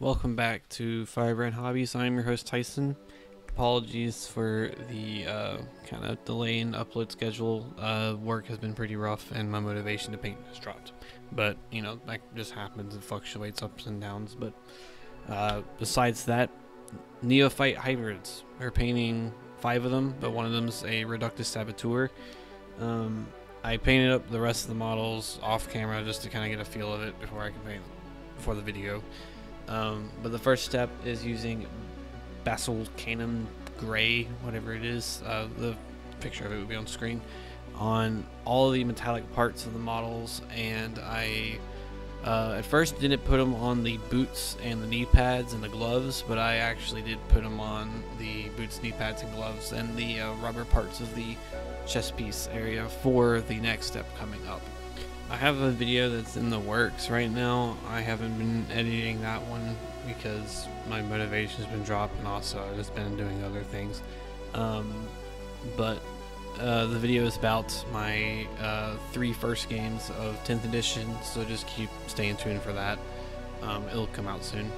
Welcome back to Firebrand Hobbies. I'm your host Tyson. Apologies for the uh, kind of delay in upload schedule. Uh, work has been pretty rough, and my motivation to paint has dropped. But you know that just happens. It fluctuates ups and downs. But uh, besides that, neophyte hybrids. We're painting five of them, but one of them's a reductus saboteur. Um, I painted up the rest of the models off camera just to kind of get a feel of it before I can paint before the video. Um, but the first step is using Basil Cannon Gray, whatever it is. Uh, the picture of it will be on screen on all the metallic parts of the models, and I uh, at first didn't put them on the boots and the knee pads and the gloves, but I actually did put them on the boots, knee pads, and gloves and the uh, rubber parts of the chest piece area for the next step coming up. I have a video that's in the works right now. I haven't been editing that one because my motivation's been dropped and also I've just been doing other things. Um, but uh, the video is about my uh, three first games of 10th edition, so just keep staying tuned for that. Um, it'll come out soon.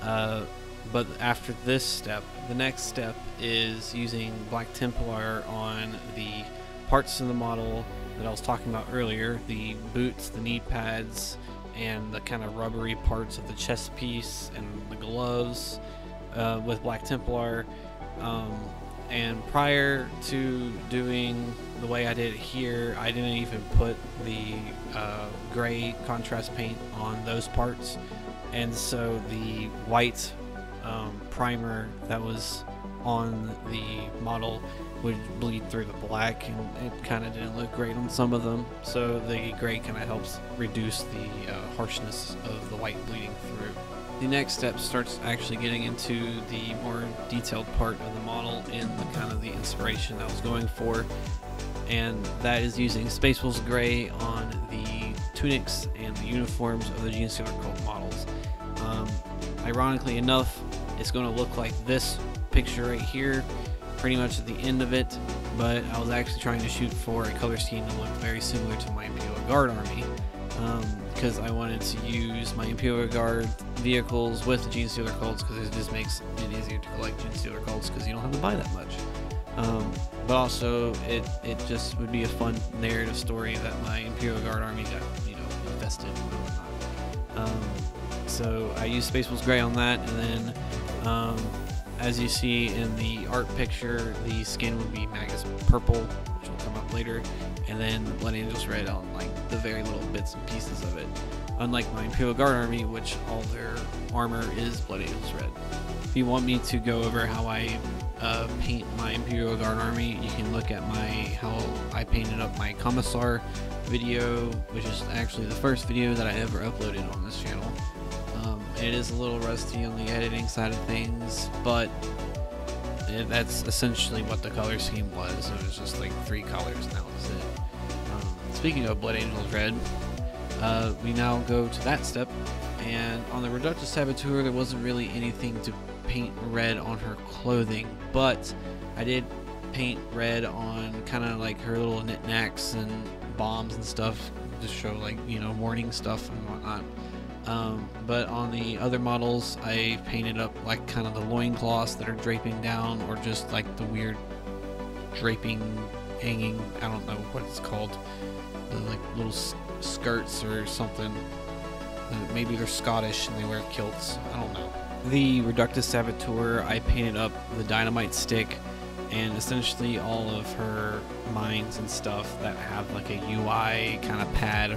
Uh, but after this step, the next step is using Black Templar on the parts of the model that I was talking about earlier the boots, the knee pads, and the kind of rubbery parts of the chest piece and the gloves uh, with Black Templar. Um, and prior to doing the way I did it here, I didn't even put the uh, gray contrast paint on those parts. And so the white um, primer that was on the model would bleed through the black and it kind of didn't look great on some of them. So the gray kind of helps reduce the uh, harshness of the white bleeding through. The next step starts actually getting into the more detailed part of the model and the kind of the inspiration I was going for. And that is using Space Wolves Gray on the tunics and the uniforms of the Genestealer cult models. Um, ironically enough it's going to look like this picture right here pretty much at the end of it, but I was actually trying to shoot for a color scheme that looked very similar to my Imperial Guard army because um, I wanted to use my Imperial Guard vehicles with the Genestealer cults because it just makes it easier to collect Genestealer cults because you don't have to buy that much. Um, but also, it, it just would be a fun narrative story that my Imperial Guard army got, you know, invested whatnot. Um, so I used Space Wolves Gray on that, and then um, as you see in the art picture, the skin would be Magus purple, which will come up later, and then the Blood Angels red on like the very little bits and pieces of it. Unlike my Imperial Guard army, which all their armor is Blood Angels red. If you want me to go over how I uh, paint my Imperial Guard army, you can look at my how I painted up my Commissar video, which is actually the first video that I ever uploaded on this channel. It is a little rusty on the editing side of things, but it, that's essentially what the color scheme was. It was just like three colors, and that was it. Um, speaking of Blood Angels Red, uh, we now go to that step, and on the Reductus Saboteur, there wasn't really anything to paint red on her clothing, but I did paint red on kind of like her little knickknacks and bombs and stuff to show like you know warning stuff and whatnot. Um, but on the other models, I painted up like kind of the loincloths that are draping down or just like the weird draping, hanging, I don't know what it's called, the like little skirts or something. Uh, maybe they're Scottish and they wear kilts. I don't know. The Reductus Saboteur, I painted up the dynamite stick and essentially all of her mines and stuff that have like a UI kind of pad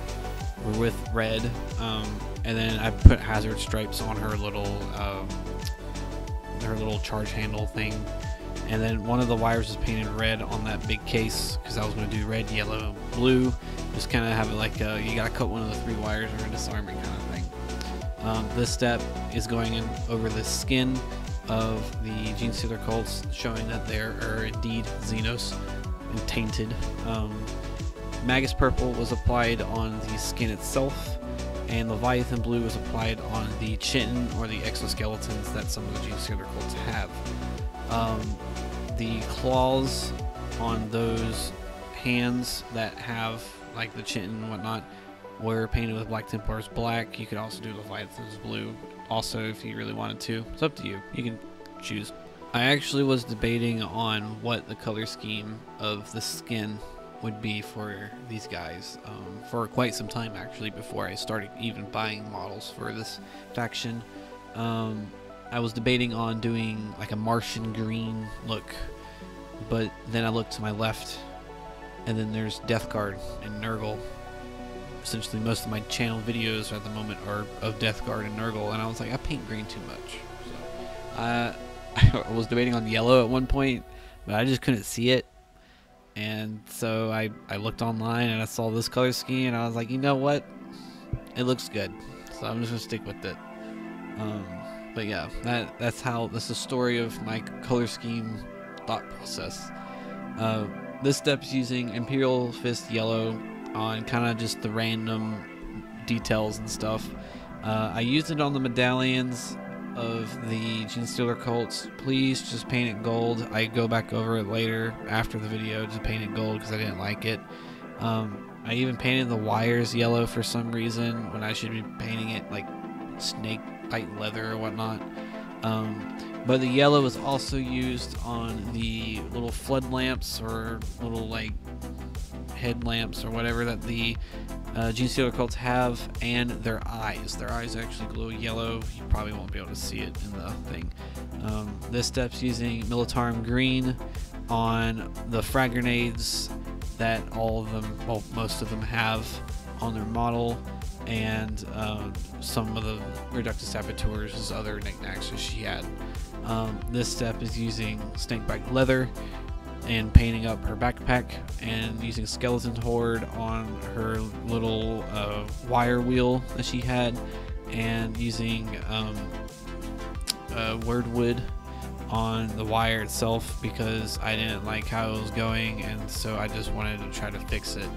with red. Um, and then I put hazard stripes on her little um, her little charge handle thing. And then one of the wires is painted red on that big case because I was going to do red, yellow, blue. Just kind of have it like uh, you got to cut one of the three wires or disarm disarming kind of thing. Um, this step is going in over the skin of the Genestealer cults, showing that they are indeed Xenos and tainted. Um, Magus Purple was applied on the skin itself, and Leviathan Blue was applied on the chitin or the exoskeletons that some of the Genestealer cults have. Um, the claws on those hands that have like the chitin and whatnot were painted with Black Templars black. You could also do Leviathan's blue also if you really wanted to. It's up to you. You can choose. I actually was debating on what the color scheme of the skin would be for these guys um, for quite some time actually before I started even buying models for this faction. Um, I was debating on doing like a Martian green look, but then I looked to my left and then there's Death Guard and Nurgle. Essentially, most of my channel videos at the moment are of Death Guard and Nurgle, and I was like, I paint green too much. So, uh, I was debating on yellow at one point, but I just couldn't see it. And so I, I looked online and I saw this color scheme, and I was like, you know what? It looks good. So I'm just gonna stick with it. Um, but yeah, that that's how that's the story of my color scheme thought process. Uh, this step's using Imperial Fist Yellow on kind of just the random details and stuff. Uh, I used it on the medallions of the Genestealer cults. Please just paint it gold. I go back over it later after the video to paint it gold because I didn't like it. Um, I even painted the wires yellow for some reason when I should be painting it like snake bite leather or whatnot. Um, but the yellow is also used on the little flood lamps or little like headlamps or whatever that the uh, Genestealer cults have, and their eyes. Their eyes actually glow yellow. You probably won't be able to see it in the thing. Um, this step's using Militarum Green on the frag grenades that all of them, well, most of them have on their model, and um, some of the Reductus Saboteurs' other knickknacks that she had. Um, this step is using Snakebite leather and painting up her backpack and using skeleton horde on her little uh, wire wheel that she had and using um, uh, on the wire itself because I didn't like how it was going and so I just wanted to try to fix it.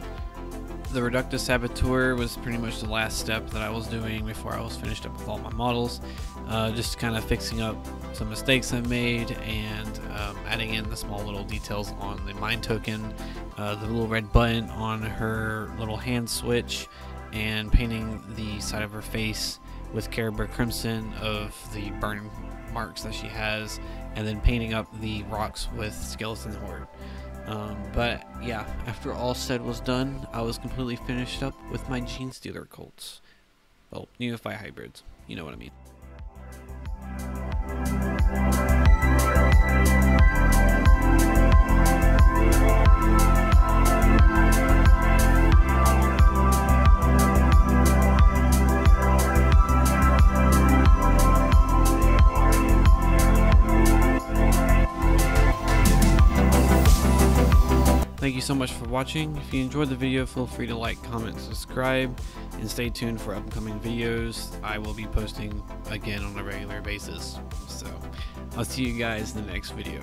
The Reductus Saboteur was pretty much the last step that I was doing before I was finished up with all my models. Uh, just kind of fixing up some mistakes I made and um, adding in the small little details on the mind token, uh, the little red button on her little hand switch, and painting the side of her face with Carroburg Crimson of the burn marks that she has, and then painting up the rocks with Skeleton Horde. Um, but yeah, after all said was done, I was completely finished up with my Genestealer cults. Well, Neophyte hybrids, you know what I mean. Thank you so much for watching. If you enjoyed the video, feel free to like, comment, subscribe, and stay tuned for upcoming videos. I will be posting again on a regular basis. So, I'll see you guys in the next video.